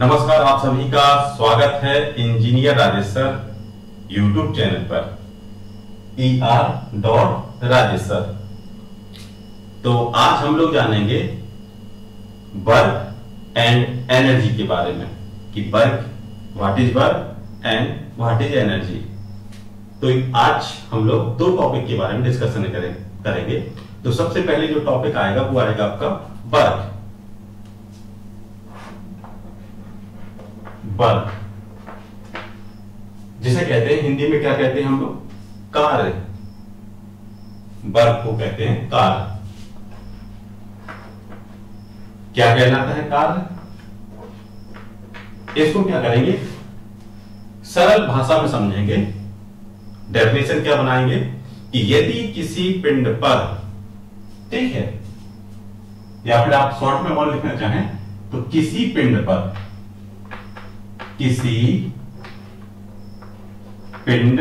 नमस्कार आप सभी का स्वागत है engineer Rajesh sir YouTube channel पर। E R dot Rajesh sir तो आज हम लोग जानेंगे वर्क एंड एनर्जी के बारे में कि work what is work and what is energy. तो आज हम लोग दो टॉपिक के बारे में डिस्कशन करें, करेंगे। तो सबसे पहले जो टॉपिक आएगा वो आएगा आपका वर्क वर्क जिसे कहते हैं, हिंदी में क्या कहते हैं हम लोग? कार्य वर्क को कहते हैं कार्य क्या कहलाता है कार्य इसको क्या करेंगे? सरल भाषा में समझेंगे। डेफिनेशन क्या बनाएँगे? कि यदि किसी पिंड पर, ठीक है? या फिर आप शॉर्ट में और लिखना चाहें तो किसी पिंड पर किसी पिंड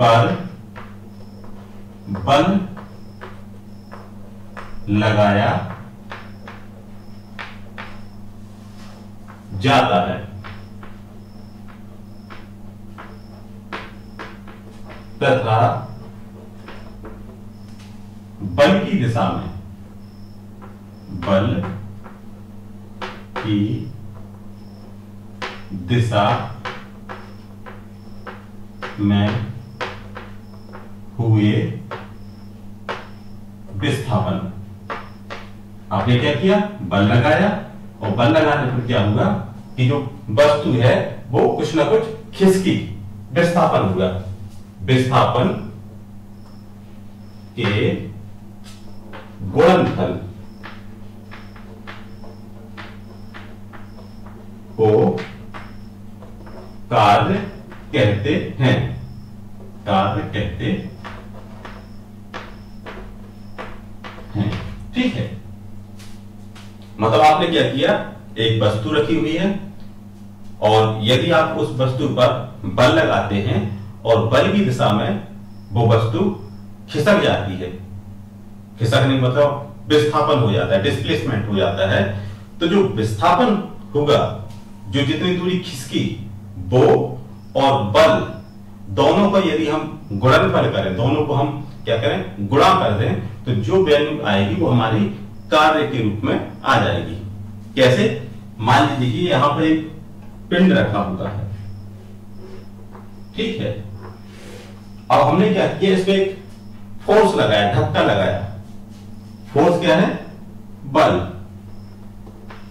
पर बल लगाया जाता है। तथा बल की दिशा में बल की दिशा में हुए विस्थापन। आपने क्या किया? बल लगाया और बल लगाने पर क्या हुआ कि जो वस्तु है, वो कुछ ना कुछ खिसकी, विस्थापन हुआ। विस्थापन के गुणनफल को कार्य कहते हैं। कार्य कहते हैं। ठीक है। मतलब आपने क्या किया? एक वस्तु रखी हुई है और यदि आप उस वस्तु पर बल लगाते हैं और बल की दिशा में वो वस्तु खिसक जाती है, खिसकने मतलब विस्थापन हो जाता है डिस्प्लेसमेंट हो जाता है तो जो विस्थापन होगा, जो जितनी दूरी खिसकी वो और बल, दोनों का यदि हम गुणनफल करें दोनों को हम क्या करें? गुणा कर दें तो जो वैल्यू आएगी वो हमारी कार्य के रूप में आ जाएगी। कैसे? मान लीजिए कि यहाँ पर एक पिंड रखा हुआ है। ठीक है? अब हमने क्या किया? इसमें एक फोर्स लगाया, धक्का लगाया। फोर्स क्या है? बल।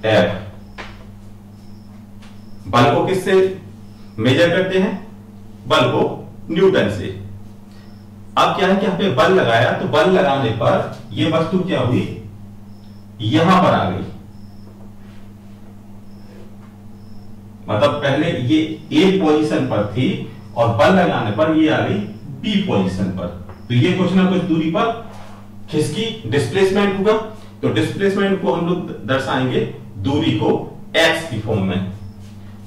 एफ़ बल को किससे मेजर करते हैं बल को न्यूटन से। अब क्या है कि पे बल लगाया तो बल लगाने पर यह वस्तु क्या हुई? यहाँ पर आ गई। मतलब पहले ये ए पोजीशन पर थी और बल लगाने पर ये आ गई बी पोजीशन पर। तो ये कुछ ना कुछ दूरी पर खिसकी डिस्प्लेसमेंट होगा तो डिस्प्लेसमेंट को हम लोग दर्शाएँगे दूरी को एक्स की फॉर्म में।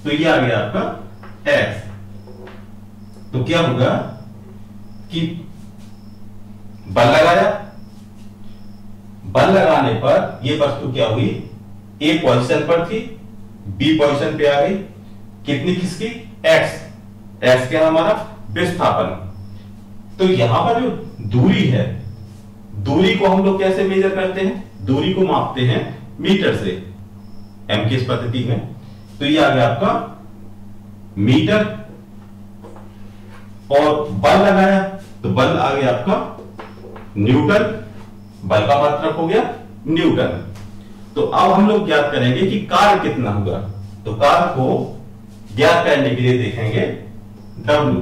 तो ये आ गया आपका एक्स तो क्या होगा कि बल लगाया। बल लगाने पर यह वस्तु क्या हुई? ए पोजीशन पर थी बी पोजीशन पे आ गई। कितनी किसकी? एक्स एक्स क्या हमारा? विस्थापन। तो यहाँ पर जो दूरी है, दूरी को हम लोग कैसे मेजर करते हैं? दूरी को मापते हैं मीटर से। एम की इस पद्धति में? तो ये आ गया आपका मीटर और बल लगाया तो बल आ गया आपका न्यूटन, बल का मात्रक हो गया न्यूटन। तो अब हम लोग ज्ञात करेंगे कि कार्य कितना होगा तो कार्य को ज्ञात करने के लिए देखेंगे W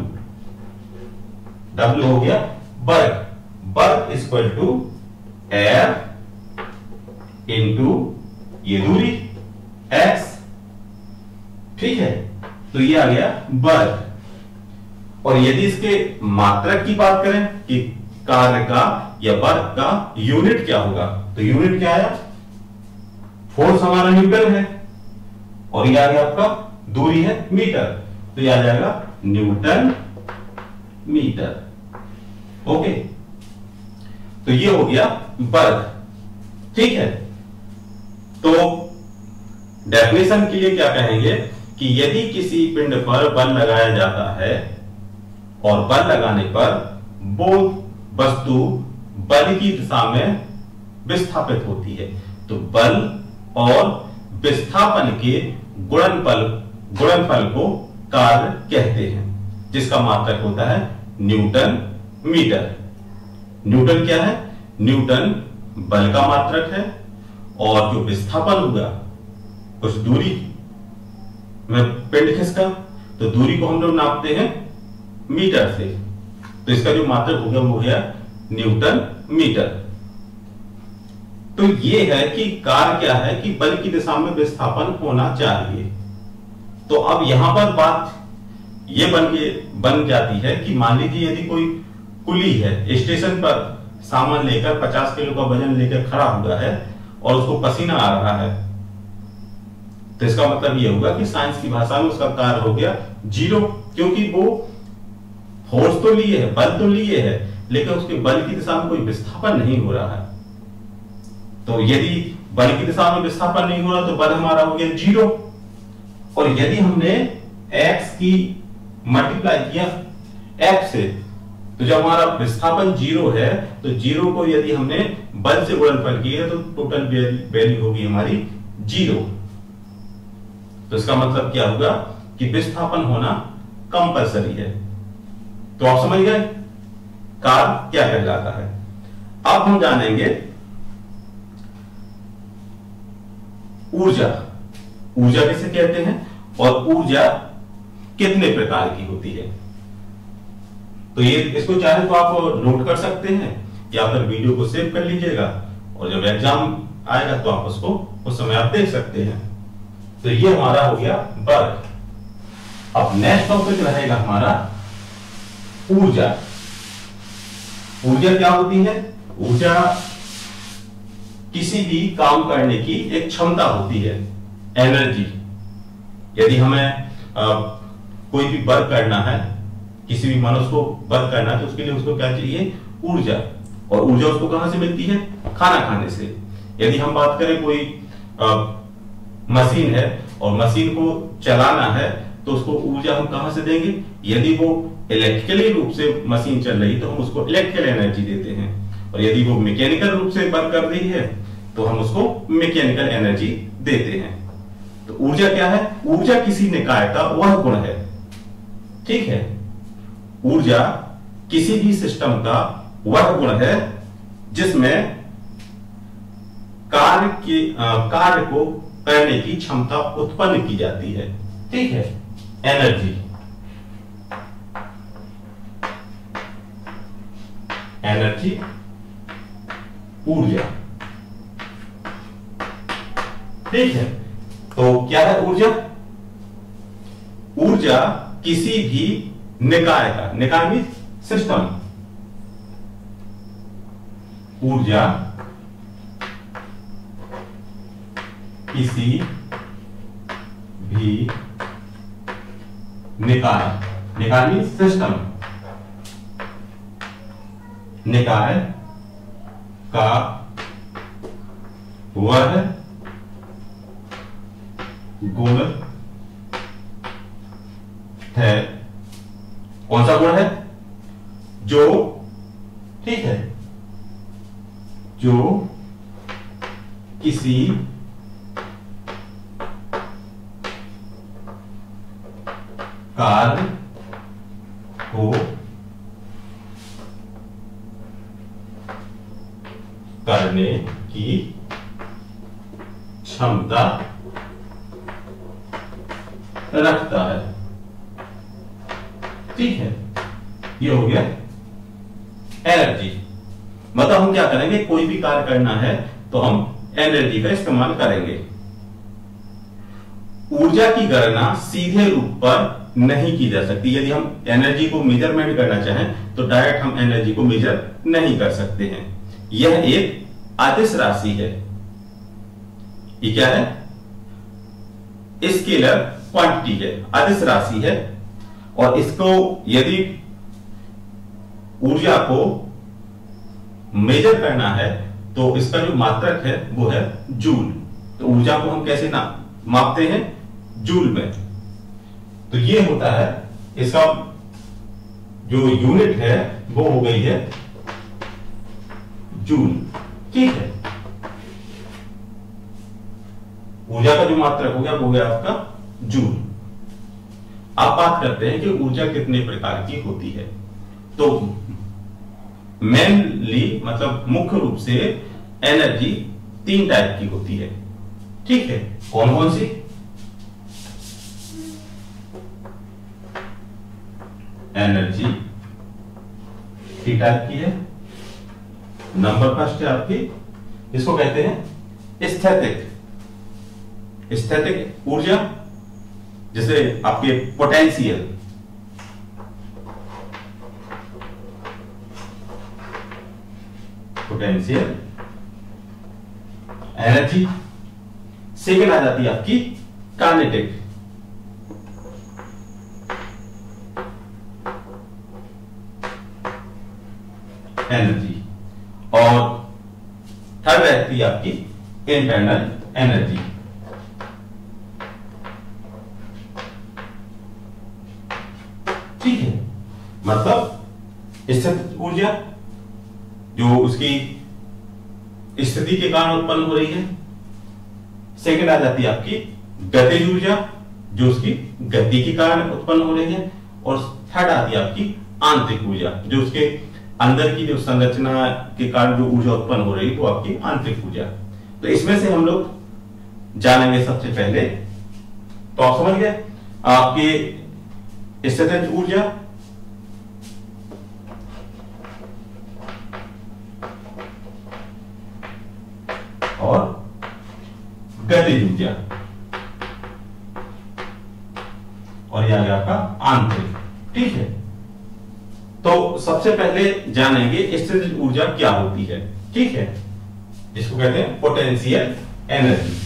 W हो गया work work equal to air into ये दूरी, x ठीक है? तो ये आ गया वर्क और यदि इसके मात्रक की बात करें कि कार्य का या वर्क का यूनिट क्या होगा तो यूनिट क्या आया फोर्स हमारा न्यूटन है। और ये आ गया आपका दूरी है मीटर तो ये आ जाएगा न्यूटन मीटर ओके तो ये हो गया वर्ग ठीक है? तो डेफिनेशन के लिए क्या कहेंगे? कि यदि किसी पिंड पर बल लगाया जाता है और बल लगाने पर वो वस्तु बल की दिशा में विस्थापित होती है तो बल और विस्थापन के गुणनफल गुणनफल को कार्य कहते हैं, जिसका मात्रक होता है न्यूटन मीटर। न्यूटन क्या है? न्यूटन बल का मात्रक है, और जो विस्थापन होगा उस दूरी में पिंड खिसका तो दूरी को हम लोग नापते हैं मीटर से। तो इसका जो मात्रक हो गया, वो गया न्यूटन मीटर। तो ये है कि कार क्या है कि बल की दिशा में विस्थापन होना चाहिए। तो अब यहाँ पर बात ये बन के, बन जाती है कि मान लीजिए यदि कोई कुली है, स्टेशन पर सामान लेकर 50 किलो का वज़न लेकर खड़ा हुआ है और उसको पसीना आ रहा है तो इसका मतलब यह होगा कि साइंस की भाषा में उसका कार्य हो गया ज़ीरो, क्योंकि वो फोर्स तो लिए है, बल तो लिए है, लेकिन उसके बल की दिशा में कोई विस्थापन नहीं हो रहा है। तो यदि बल की दिशा में विस्थापन नहीं हो रहा तो बल हमारा हो गया ज़ीरो। और यदि हमने एक्स की मल्टीप्लाई किया एफ़ से तो जब हमारा विस्थापन ज़ीरो है तो ज़ीरो को यदि हमने बल से गुणनफल किया तो टोटल वैल्यू होगी हमारी ज़ीरो। तो इसका मतलब क्या होगा कि विस्थापन होना कंपलसरी है। तो आप समझ गए? कार क्या कहलाता है? अब हम जानेंगे ऊर्जा। ऊर्जा किसे कहते हैं? और ऊर्जा कितने प्रकार की होती है? तो ये इसको चाहे तो आप नोट कर सकते हैं, या फिर वीडियो को सेव कर लीजिएगा, और जब एग्ज़ाम आएगा तो आप उसको उस समय आप देख सकते हैं। तो ये हमारा हो गया वर्ग अब नेक्स्ट टॉपिक रहेगा हमारा ऊर्जा। ऊर्जा क्या होती है? ऊर्जा किसी भी काम करने की एक क्षमता होती है एनर्जी यदि हमें आ, कोई भी वर्क करना है किसी भी मनुष्य को वर्क करना है तो उसके लिए उसको क्या चाहिए? ऊर्जा। और ऊर्जा उसको कहाँ से मिलती है? खाना खाने से। यदि हम बात करें कोई आ, मशीन है और मशीन को चलाना है तो उसको ऊर्जा हम कहाँ से देंगे? यदि वो इलेक्ट्रिकली रूप से मशीन चल रही तो हम उसको इलेक्ट्रिकल एनर्जी देते हैं। और यदि वो मैकेनिकल रूप से वर्क कर रही है तो हम उसको मैकेनिकल एनर्जी देते हैं। तो ऊर्जा क्या है? ऊर्जा किसी निकाय का वह गुण है। ठीक है? ऊर्जा किसी भी सिस्टम का वह गुण है, जिसमें कार्य के कार्य को करने की क्षमता उत्पन्न की जाती है। ठीक है? एनर्जी एनर्जी ऊर्जा. ठीक है? तो क्या है ऊर्जा? ऊर्जा किसी भी निकाय का, निकाय सिस्टम ऊर्जा किसी भी निकाय। निकाय मीन सिस्टम निकाय का वह गुण है। कौन सा गुण है? जो ठीक है। जो किसी कार्य को करने की क्षमता रखता है। ठीक है, ये हो गया एनर्जी। मतलब हम क्या करेंगे, कोई भी कार्य करना है तो हम एनर्जी का इस्तेमाल करेंगे। ऊर्जा की गणना सीधे रूप पर नहीं की जा सकती। यदि हम एनर्जी को मेज़रमेंट करना चाहें तो डायरेक्ट हम एनर्जी को मेजर नहीं कर सकते हैं। यह एक आदिश राशि है। ये क्या है? स्केलर क्वांटिटी है अदिश राशि है। और इसको यदि ऊर्जा को मेजर करना है तो इसका जो मात्रक है, वो है जूल। तो ऊर्जा को हम कैसे ना मापते हैं? जूल में। तो ये होता है, इसका जो यूनिट है, वो हो गई है जूल। ठीक है? ऊर्जा का जो मात्रक हो गया, वो हो गया आपका जूल। आप बात करते हैं कि ऊर्जा कितने प्रकार की होती है। तो मेनली मतलब मुख्य रूप से एनर्जी तीन टाइप की होती है। ठीक है? कौन कौन सी? एनर्जी टी टाइप की है। नंबर फ़र्स्ट है आपकी इसको कहते हैं? स्थैतिक स्थैतिक ऊर्जा, जैसे आपके पोटेंशियल पोटेंशियल एनर्जी सेकेंड आ जाती है आपकी कानेटिक एनर्जी और थर्ड रहती है आपकी इंटरनल एनर्जी ठीक है? मतलब स्थित ऊर्जा जो उसकी स्थिति के कारण उत्पन्न हो रही है सेकंड आ जाती है? आपकी गतिज ऊर्जा जो उसकी गति के कारण उत्पन्न हो रही है और थर्ड आती है आपकी आंतरिक ऊर्जा जो उसके अंदर की जो संरचना के कारण जो ऊर्जा उत्पन्न हो रही है, वो आपकी आंतरिक ऊर्जा। तो इसमें से हम लोग जानेंगे सबसे पहले। तो आप समझ गए? आपकी स्थित ऊर्जा। और गतिज ऊर्जा। और यह आपका आंतरिक। ठीक है? तो सबसे पहले जानेंगे स्थिर ऊर्जा क्या होती है। ठीक है? जिसको कहते हैं पोटेंशियल एनर्जी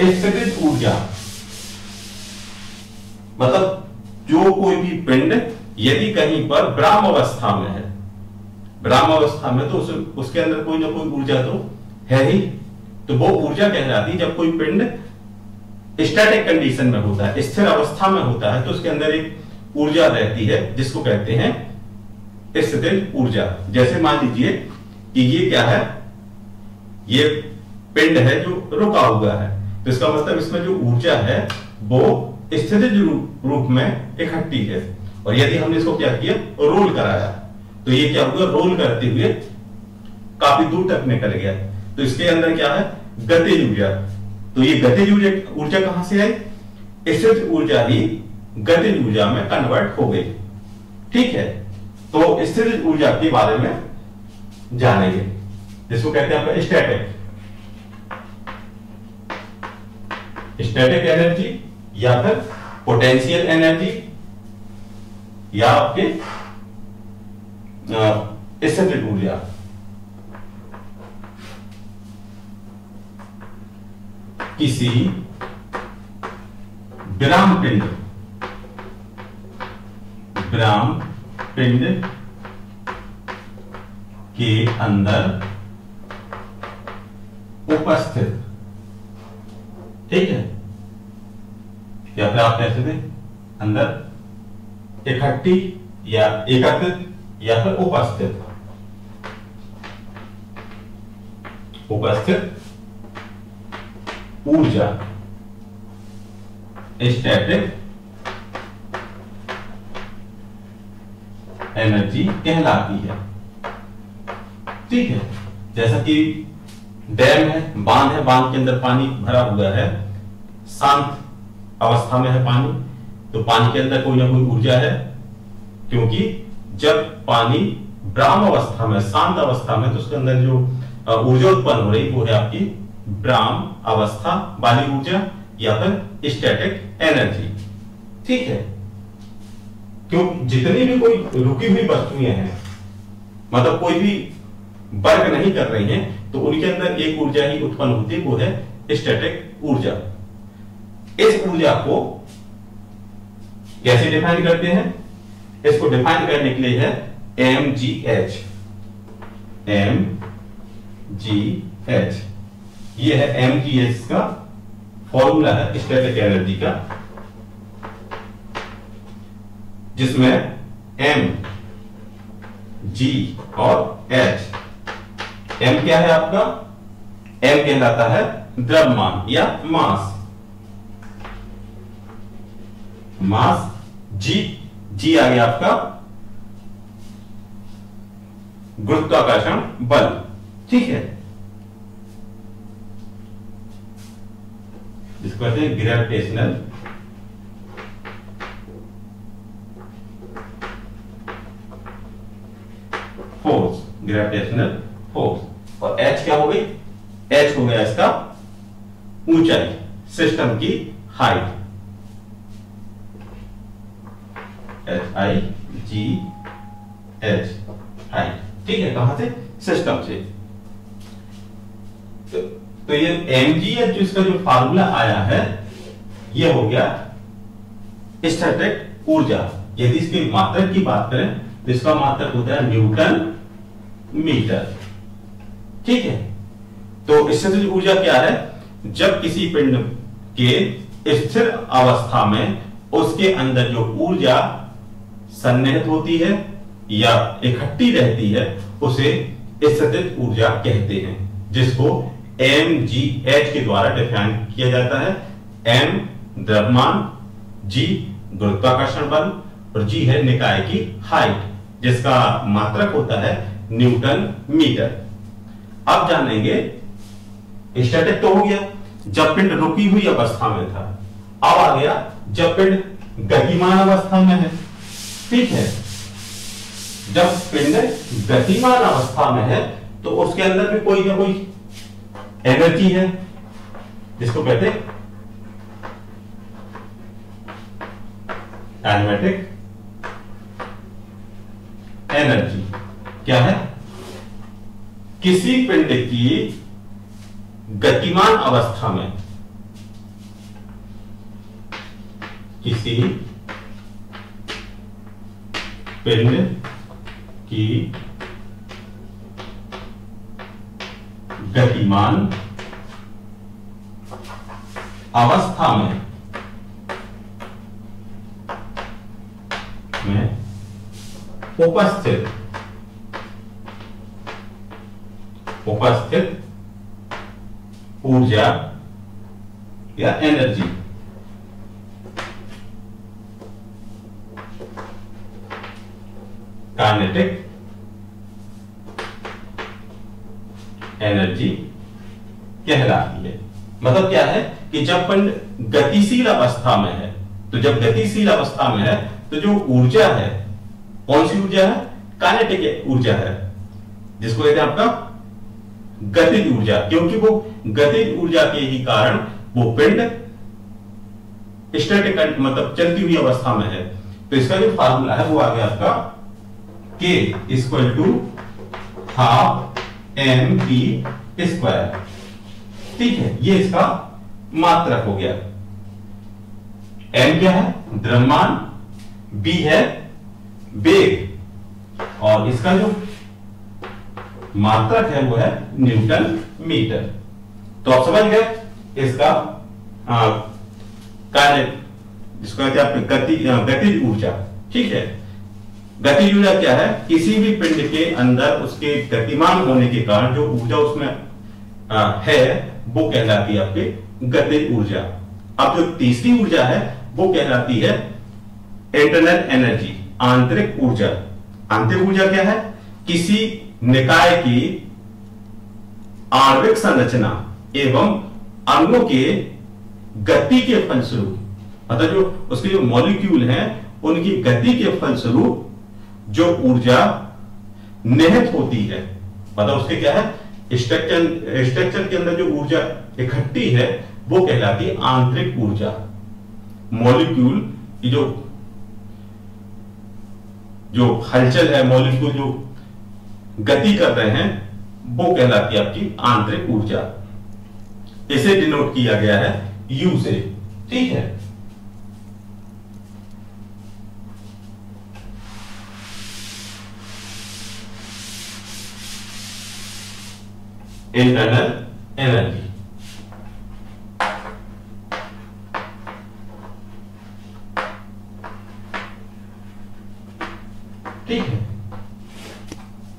स्थितिज ऊर्जा मतलब जो कोई भी पिंड यदि कहीं पर ब्राह्म अवस्था में है ब्राह्म अवस्था में तो उस, उसके अंदर कोई ना कोई ऊर्जा तो है ही। तो वो ऊर्जा कहलाती जब कोई पिंड स्टैटिक कंडीशन में होता है, स्थिर अवस्था में होता है तो उसके अंदर एक ऊर्जा रहती है, जिसको कहते हैं स्थिर ऊर्जा। जैसे मान लीजिए कि ये क्या है? ये पिंड है जो रुका हुआ है। तो इसका मतलब इसमें जो ऊर्जा है, वो स्थिर रूप में इकट्ठी है। और यदि हमने इसको क्या किया? रोल कराया। तो ये क्या हुआ? रोल करते हुए काफ़ी दूर तक निकल गया। तो इसके अंदर क्या है? गतिज ऊर्जा। तो ये गतिज ऊर्जा ऊर्जा कहाँ से आई? स्थित ऊर्जा ही गतिज ऊर्जा में कन्वर्ट हो गई। ठीक है? तो स्थिर ऊर्जा के बारे में जानेंगे। जिसको कहते हैं आपका स्टैटिक स्टैटिक एनर्जी या फिर पोटेंशियल एनर्जी या आपके स्थिर ऊर्जा। किसी ग्राम पिंड ग्राम पिंड के अंदर उपस्थित। ठीक है? या फिर आप कैसे थे अंदर इकट्ठी या एकत्रित या फिर उपस्थित। उपस्थित ऊर्जा स्टैटिक एनर्जी कहलाती है। ठीक है? जैसा कि डैम है, बाँध है, बाँध के अंदर पानी भरा हुआ है, शांत अवस्था में है पानी तो पानी के अंदर कोई ना कोई ऊर्जा है, क्योंकि जब पानी ब्राह्म अवस्था में, शांत अवस्था में तो उसके अंदर जो ऊर्जा उत्पन्न हो रही, वो है आपकी ब्राह्म, अवस्था वाली ऊर्जा या फिर स्टैटिक एनर्जी ठीक है? क्यों? जितनी भी कोई रुकी हुई वस्तुएँ हैं मतलब कोई भी वर्क नहीं कर रही हैं तो उनके अंदर एक ऊर्जा ही उत्पन्न होती है, वो है स्टैटिक ऊर्जा। इस ऊर्जा को कैसे डिफाइन करते हैं? इसको डिफाइन करने के लिए है M G H M G H ये है एम जी एच का फॉर्मूला है स्टैटिक एनर्जी का, जिसमें एम जी और एच एम क्या है आपका? एम कहलाता है द्रव्यमान या मास। मास जी जी आ गया आपका गुरुत्वाकर्षण बल। ठीक है? जिसको कहते हैं ग्रेविटेशनल फोर्स ग्रेविटेशनल फोर्स और एच क्या हो गई एच हो गया इसका ऊंचाई सिस्टम की height H I G H height ठीक है, कहाँ से? सिस्टम से। तो, तो ये एमजीएच जो इसका जो फार्मूला आया है ये हो गया स्टैटिक ऊर्जा। यदि इसकी मात्रक की बात करें तो इसका मात्रक होता है न्यूटन मीटर। ठीक है? तो स्थिर ऊर्जा क्या है? जब किसी पिंड के स्थिर अवस्था में उसके अंदर जो ऊर्जा सन्निहित होती है या इकट्ठी रहती है उसे स्थितिज ऊर्जा कहते हैं जिसको एम जी एच के द्वारा डिफाइन किया जाता है। एम द्रव्यमान जी गुरुत्वाकर्षण बल और जी है निकाय की हाइट जिसका मात्रक होता है न्यूटन मीटर। अब जानेंगे स्टैटिक तो हो गया, जब पिंड रुकी हुई अवस्था में था। अब आ गया, जब पिंड गतिमान अवस्था में है। ठीक है। जब पिंड गतिमान अवस्था में है तो उसके अंदर भी कोई ना कोई एनर्जी है, जिसको कहते काइनेमेटिक एनर्जी क्या है? किसी पिंड की गतिमान अवस्था में किसी पिंड की गतिमान अवस्था में में उपस्थित उपस्थित ऊर्जा या एनर्जी काइनेटिक एनर्जी कहलाती है। मतलब क्या है कि जब पिंड गतिशील अवस्था में है तो जब गतिशील अवस्था में है तो जो ऊर्जा है, कौन सी ऊर्जा है? काइनेटिक ऊर्जा है, जिसको कहते हैं आपका गतिज ऊर्जा। क्योंकि वो गतिज ऊर्जा के ही कारण वो पिंड स्टैटिक मतलब चलती हुई अवस्था में है। तो इसका जो फार्मूला है वो आ गया आपका के equal to half M P square ठीक है, ये इसका मात्रक हो गया। एम क्या है? द्रव्यमान बी है वेग। और इसका जो मात्रक है वो है? Newton metre. तो आप समझ गए, इसका कार्य, जिसको कहते हैं गति, गतिज ऊर्जा। ठीक है? गतिज ऊर्जा क्या है? किसी भी पिंड के अंदर उसके गतिमान होने के कारण जो ऊर्जा उसमें आ, है वो कहलाती है आपकी गति ऊर्जा। अब जो तीसरी ऊर्जा है वो कहलाती है इंटरनल एनर्जी आंतरिक ऊर्जा। आंतरिक ऊर्जा क्या है? किसी निकाय की आणविक संरचना एवं अंगों के गति के फलस्वरूप मतलब जो उसके जो मॉलिक्यूल हैं उनकी गति के फलस्वरूप जो ऊर्जा निहित होती है मतलब उसके क्या है? स्ट्रक्चर स्ट्रक्चर के अंदर जो ऊर्जा इकट्ठी है, वो कहलाती है आंतरिक ऊर्जा। मॉलिक्यूल की जो जो हलचल है मॉलिक्यूल जो गति कर रहे हैं, वो कहलाती है आपकी आंतरिक ऊर्जा। इसे डिनोट किया गया है यू से ठीक है? इंटरनल एनर्जी ठीक है।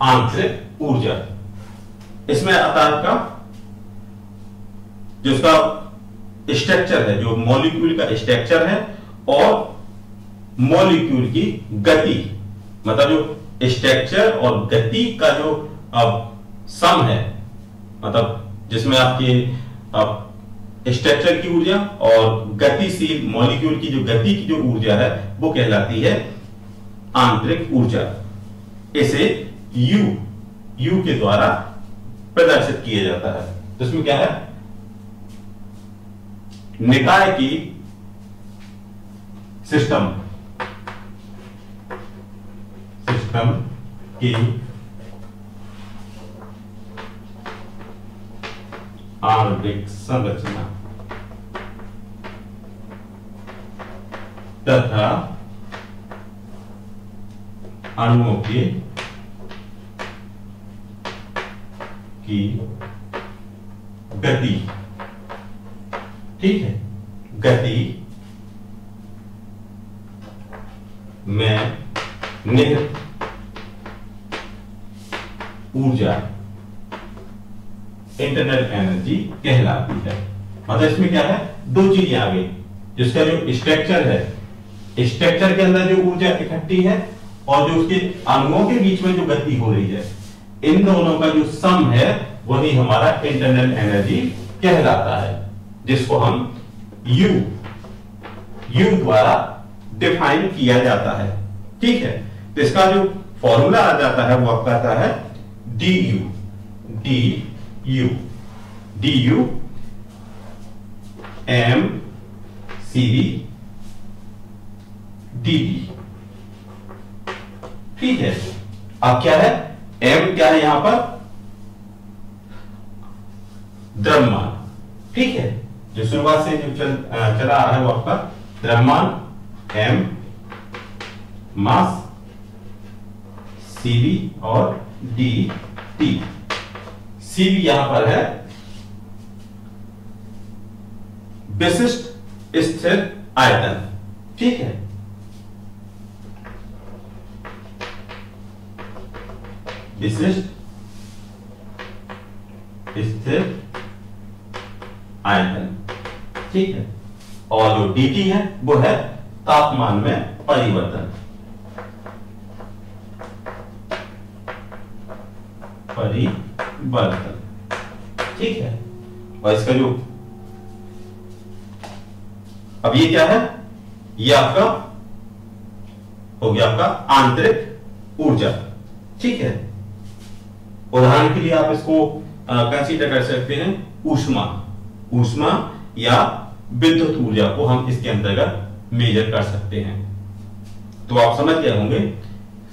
आंतरिक ऊर्जा। इसमें आता है आपका जो उसका स्ट्रक्चर है, जो मॉलिक्यूल का स्ट्रक्चर है, और मॉलिक्यूल की गति। मतलब जो स्ट्रक्चर और गति का जो अब सम है मतलब जिसमें आपके अब स्ट्रक्चर की ऊर्जा और गतिशील मॉलिक्यूल की जो गति की जो ऊर्जा है, वो कहलाती है आंतरिक ऊर्जा। इसे U U के द्वारा प्रदर्शित किया जाता है। तो इसमें क्या है? निकाय की सिस्टम सिस्टम की आणविक संरचना। तथा अणुओं के की गति। ठीक है? गति में निहित ऊर्जा इंटरनल एनर्जी कहलाती है। मतलब इसमें क्या है? दो चीज़ें आ गई, जिसका जो स्ट्रक्चर है। स्ट्रक्चर के अंदर जो ऊर्जा इकट्ठी है और जो उसके अणुओं के बीच में जो गति हो रही है, इन दोनों का जो सम है, वही हमारा इंटरनल एनर्जी कहलाता है, जिसको हम U U द्वारा डिफाइन किया जाता है। ठीक है? तो इसका जो फॉर्मूला आ जाता है, वो आपका आता है D U D U D U M C D D D ठीक है? अब क्या है? एम क्या है यहाँ पर? द्रव्यमान। ठीक है? जो शुरुआत से जो चल चला आ रहा है वो आपका द्रव्यमान एम मास सीबी और डी टी सीबी यहाँ पर है। विशिष्ट स्थिर आयतन। ठीक है? विशिष्ट स्थिर आयतन। ठीक है? और जो dt है, वो है तापमान में परिवर्तन। परिवर्तन। ठीक है? और इसका जो अब ये क्या है? ये आपका हो गया आपका आंतरिक ऊर्जा। ठीक है? उदाहरण के लिए आप इसको कंसीडर कर सकते हैं ऊष्मा। ऊष्मा या विद्युत ऊर्जा को हम इसके अंतर्गत मेजर कर सकते हैं। तो आप समझ गए होंगे।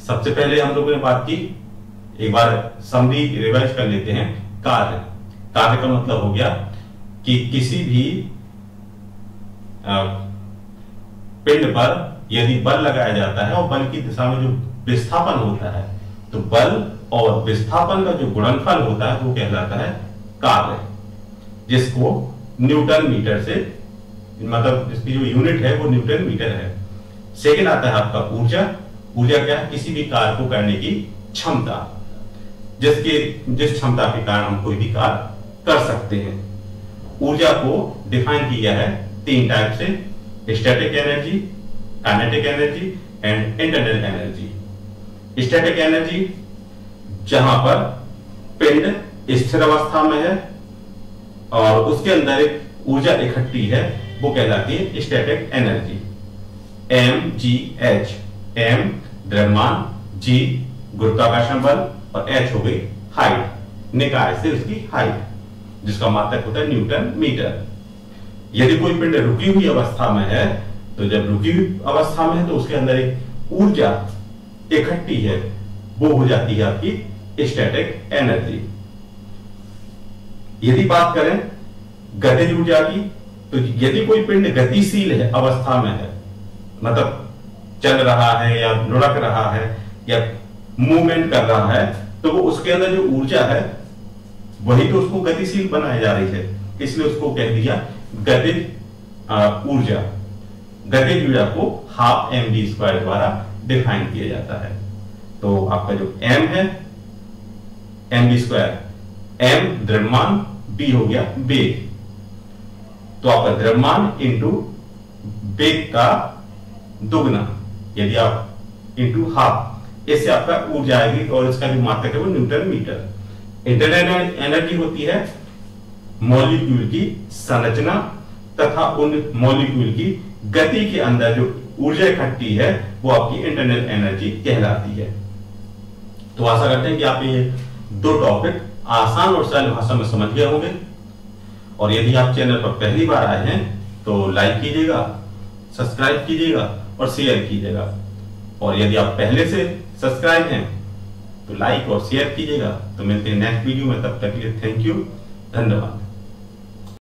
सबसे पहले हम लोगों ने बात की एक बार समरी रिवाइज कर लेते हैं। कार्य। कार्य का मतलब हो गया कि किसी भी पिंड पर यदि बल लगाया जाता है और बल की दिशा में जो विस्थापन होता है तो बल और विस्थापन का जो गुणनफल होता है, वो कहलाता है कार्य। जिसको न्यूटन मीटर से मतलब इसकी जो यूनिट है, वो न्यूटन मीटर है। सेकेंड आता है आपका ऊर्जा? ऊर्जा क्या है? किसी भी कार्य को करने की क्षमता। जिसके, जिस क्षमता के कारण हम कोई भी कार्य कर सकते हैं। ऊर्जा को डिफाइन किया है तीन टाइप से static energy kinetic energy and internal energy static energy जहाँ पर पिंड स्थिर अवस्था में है और उसके अंदर एक ऊर्जा इकट्ठी है, वो कहलाती है static energy M G H M द्रव्यमान जी गुरुत्वाकर्षण बल और एच हो गई हाइट निकाय से उसकी हाइट जिसका मात्रक होता है न्यूटन मीटर. यदि कोई पिंड रुकी हुई अवस्था में है तो जब रुकी हुई अवस्था में है तो उसके अंदर एक ऊर्जा इकट्ठी है. वो हो जाती है आपकी स्टैटिक एनर्जी यदि बात करें गतिज ऊर्जा की तो यदि कोई पिंड गतिशील है, अवस्था में है मतलब चल रहा है या लुढ़क रहा है, या मूवमेंट कर रहा है तो वो उसके अंदर जो ऊर्जा है, वही तो उसको गतिशील बनाई जा रही है। इसलिए उसको कह दिया गतिज ऊर्जा। गतिज ऊर्जा को हाफ़ एम डी स्क्वायर द्वारा डिफाइन किया जाता है। तो आपका जो एम है एम डी स्क्वायर एम द्रव्यमान बी हो गया वेग। तो आपका द्रव्यमान इंटू वेग का दुगना, यदि आप इंटू हाफ़ इससे आपका ऊर्जा आएगी और इसका जो मात्रक है वो न्यूटन मीटर। इंटरनेट एनर्जी होती है मॉलिक्यूल की संरचना तथा उन मॉलिक्यूल की गति के अंदर जो ऊर्जा इकट्ठी है, वो आपकी इंटरनल एनर्जी कहलाती है। तो आशा करते हैं कि आप ये दो टॉपिक आसान और सरल भाषा में समझ गए होंगे। और यदि आप चैनल पर पहली बार आए हैं तो लाइक कीजिएगा सब्सक्राइब कीजिएगा और शेयर कीजिएगा। और यदि आप पहले से सब्सक्राइब हैं तो लाइक और शेयर कीजिएगा। तो मिलते हैं नेक्स्ट वीडियो में, तब तक के लिए थैंक यू धन्यवाद।